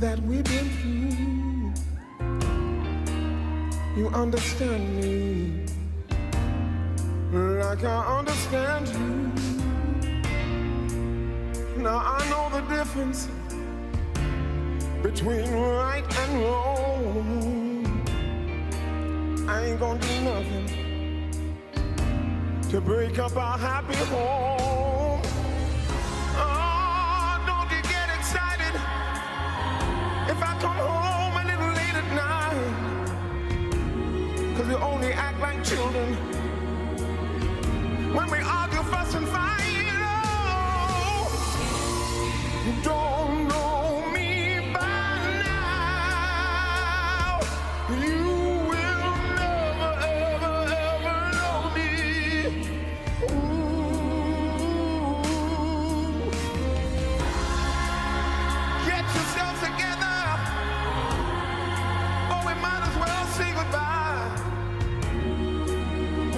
that we've been through. You understand me like I understand you. Now I know the difference between right and wrong. I ain't gonna do nothing to break up our happy home. Come home a little late at night? Cause we only act like children when we argue,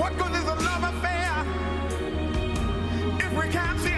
What good is a love affair? If we can't see